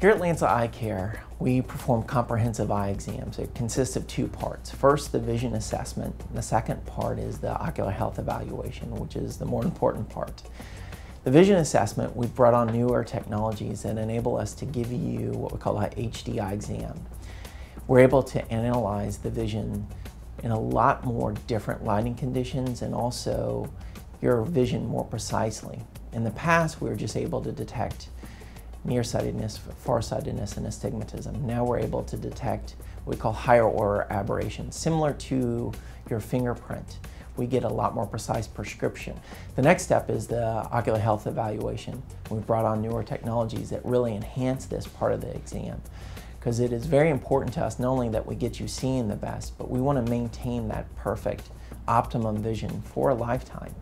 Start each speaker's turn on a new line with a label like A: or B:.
A: Here at Landsaw Eye Care, we perform comprehensive eye exams. It consists of two parts. First, the vision assessment. The second part is the ocular health evaluation, which is the more important part. The vision assessment, we've brought on newer technologies that enable us to give you what we call a HD eye exam. We're able to analyze the vision in a lot more different lighting conditions and also your vision more precisely. In the past, we were just able to detect nearsightedness, farsightedness, and astigmatism. Now we're able to detect what we call higher order aberrations, similar to your fingerprint. We get a lot more precise prescription. The next step is the ocular health evaluation. We've brought on newer technologies that really enhance this part of the exam because it is very important to us not only that we get you seeing the best, but we want to maintain that perfect optimum vision for a lifetime.